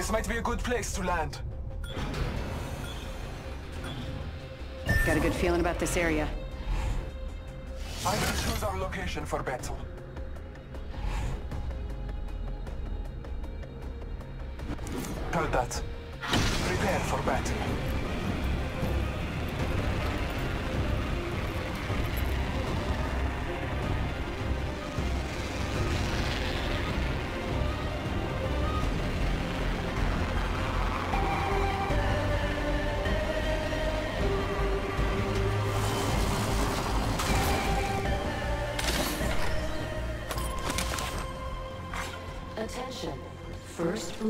This might be a good place to land. Got a good feeling about this area. I will choose our location for battle. Heard that. Prepare for battle.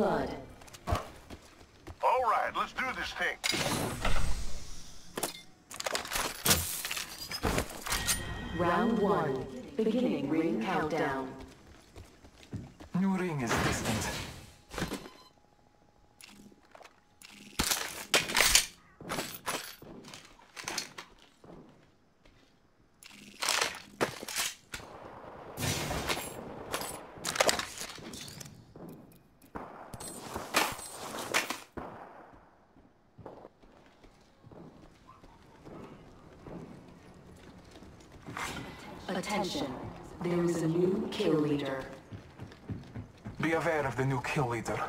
Blood. All right, let's do this thing. Round one. Beginning ring countdown. New ring is distant. Attention. There is a new kill leader. Be aware of the new kill leader.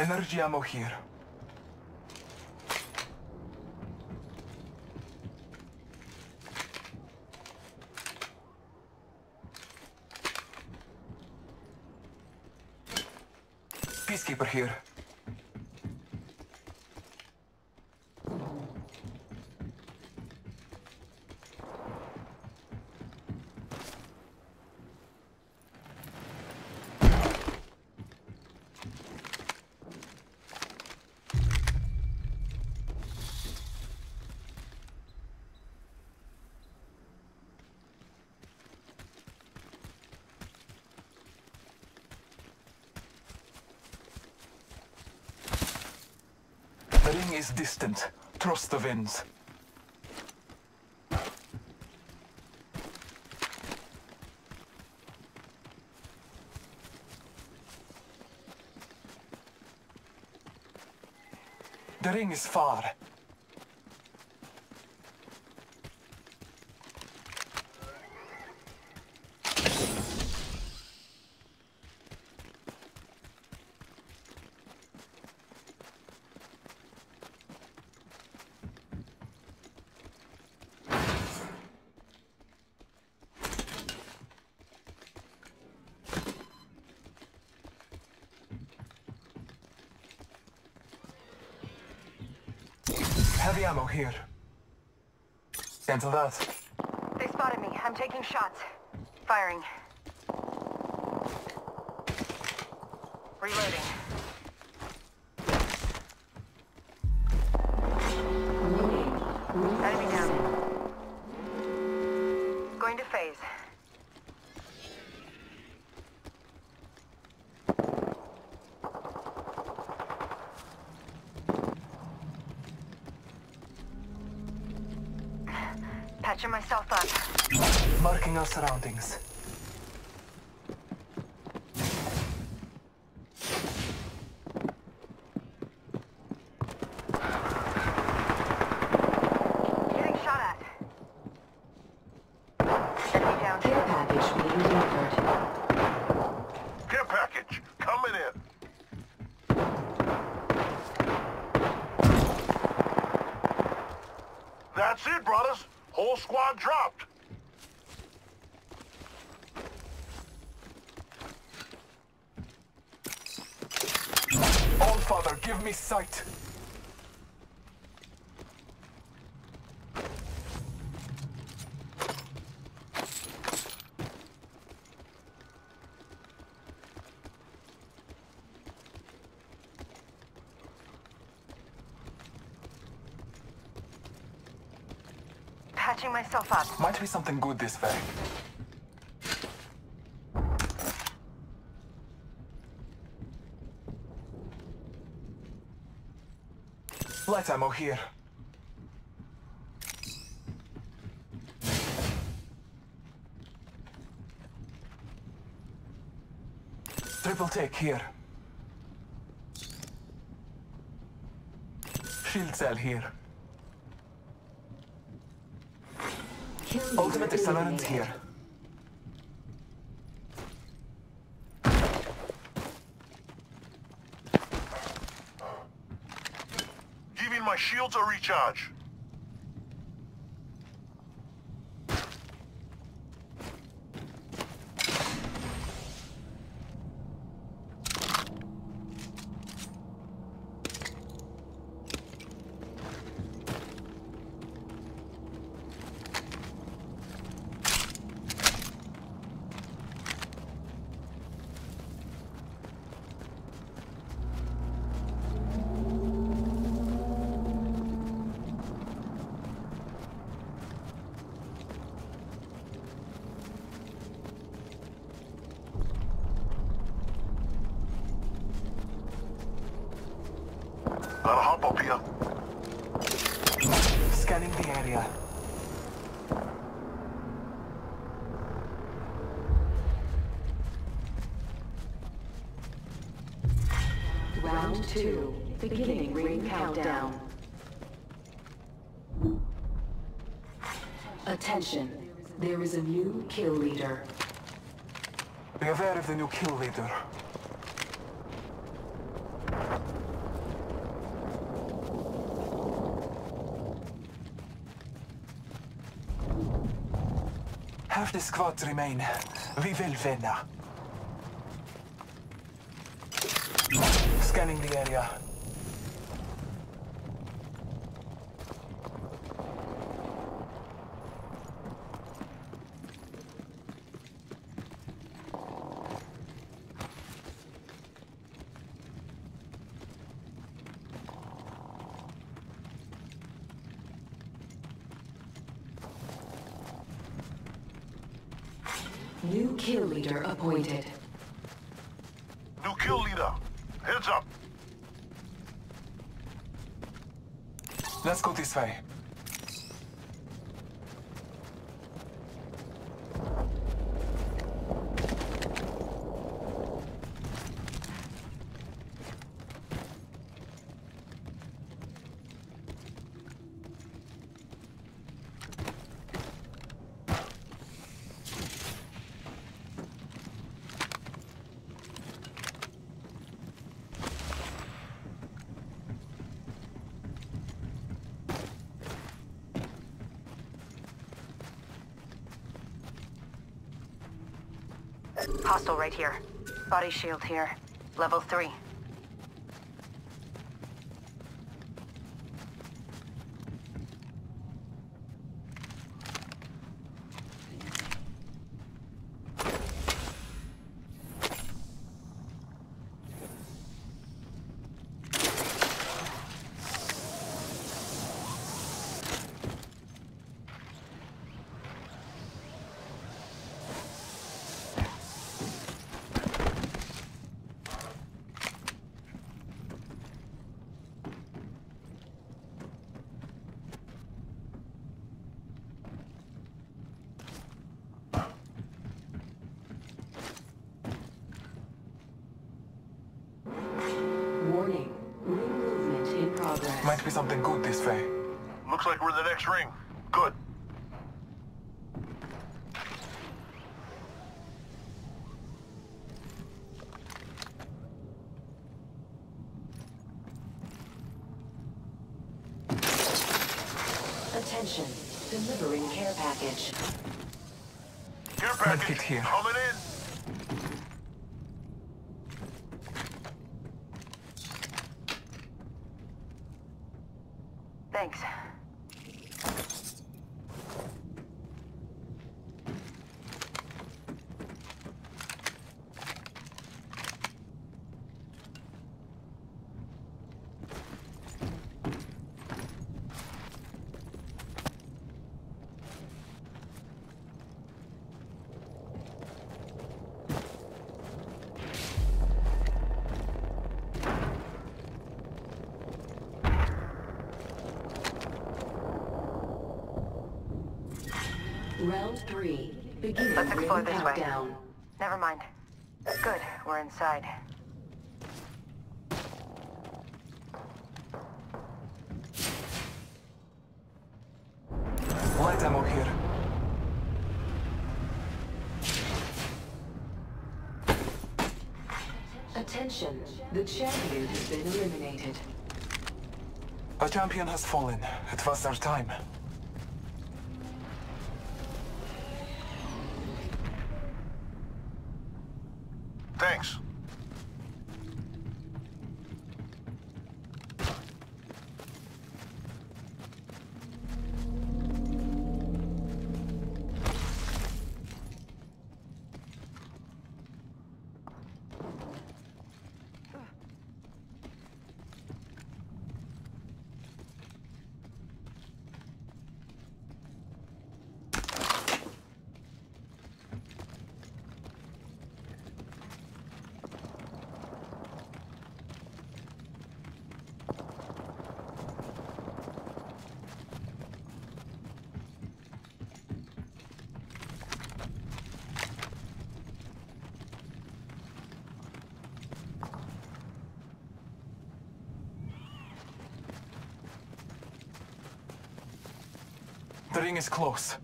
Energy ammo here. Peacekeeper here. The ring is distant. Trust the winds. The ring is far. Heavy ammo here. Cancel that. They spotted me. I'm taking shots. Firing. Reloading. Enemy down. Going to phase. Patching myself up. Marking our surroundings. Getting shot at. Enemy down. Care package being delivered. Care package, coming in. That's it, brothers. Whole squad dropped. Allfather, give me sight. Patching myself up. Might be something good this way. Light ammo here. Triple take here. Shield cell here. Kill Ultimate accelerant here. Giving my shields a recharge. Gotta hop up here. Scanning the area. Round two. Beginning ring countdown. Attention. There is a new kill leader. Be aware of the new kill leader. Half the squad remain. We will win. now. Scanning the area. New kill leader appointed. New kill leader. Heads up. Let's go this way. Hostile right here. Body shield here. Level 3. Warning. Ring movement in progress. Might be something good this way. Looks like we're in the next ring. Good. Attention. Delivering care package. Care package here. coming in. Round three. Beginning Let's explore ring this way. countdown. Never mind. Good, we're inside. Light ammo here. Attention. The champion has been eliminated. A champion has fallen. It was their time. The ring is close.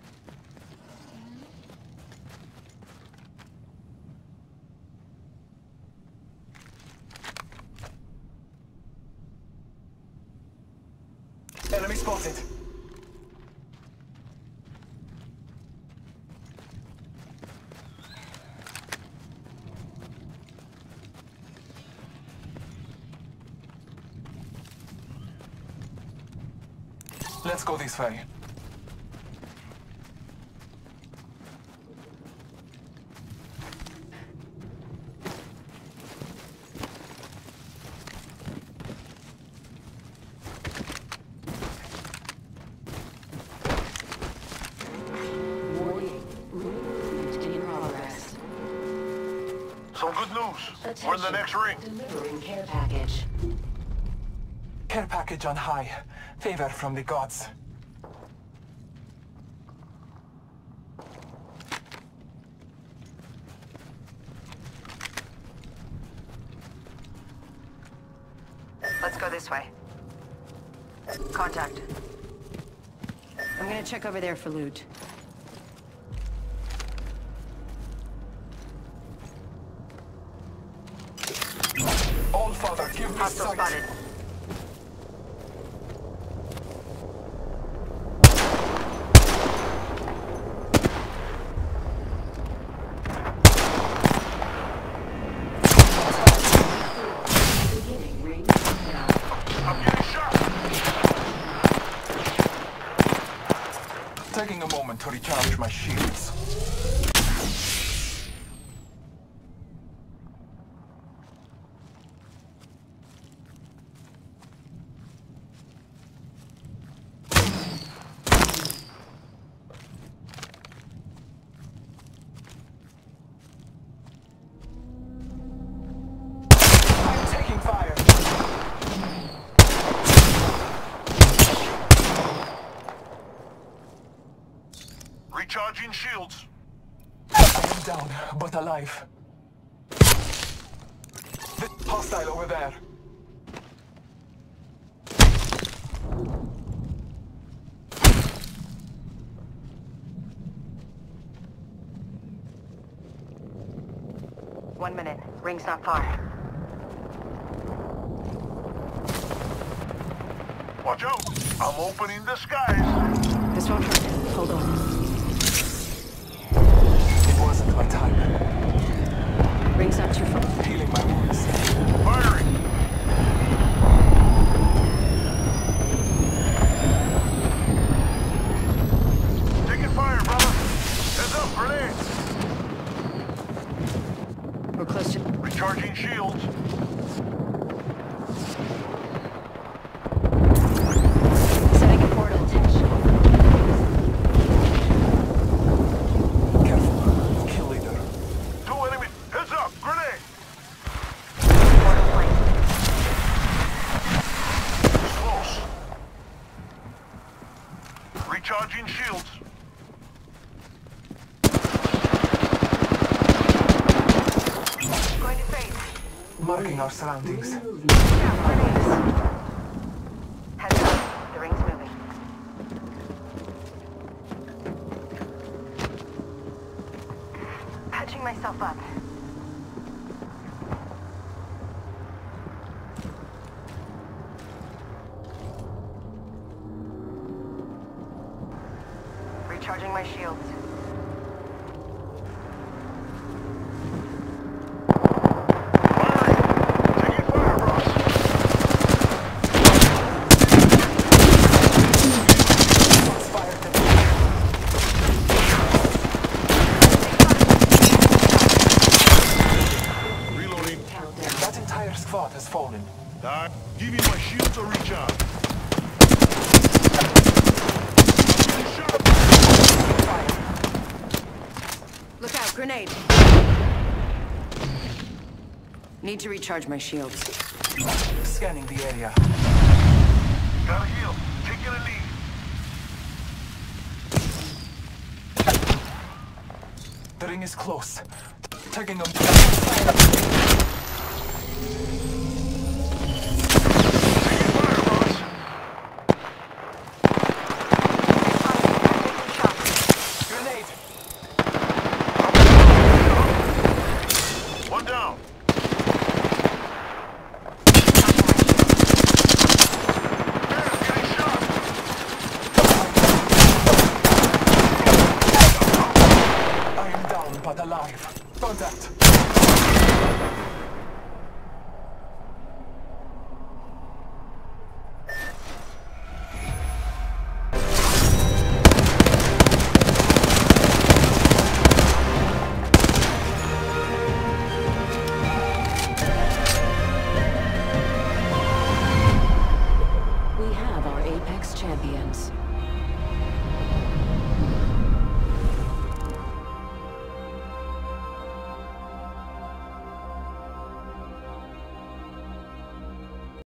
Enemy spotted. Let's go this way. We're in the Attention. next ring. Delivering care package. Care package on high. Favor from the gods. Let's go this way. Contact. I'm gonna check over there for loot. Allfather, give me Hostile sight. spotted. Beginning ring countdown. I'm. Taking a moment to recharge my shields. I'm taking fire. Recharging shields. I am down, but alive. The hostile over there. One minute. Ring's not far. Watch out. I'm opening the skies. This won't hurt. Hold on. It wasn't my time. Ring's not too far. Healing my wounds. Firing. Taking fire, brother. Heads up, grenade. We're close to... Recharging shields. Setting a portal. Careful. Kill leader. Two enemy. Heads up, grenade. Portal plane. Close. Recharging shields. Marking our surroundings. Heads up. The ring's moving. Patching myself up. Recharging my shields. Firing! Taking fire, Ross! Shots fired at Reloading. That entire squad has. Alright, give me my shield to recharge. Shot. Look out, grenade. Need to recharge my shields. Scanning the area. Gotta heal. Taking a knee. The ring is close. Taking them. Taking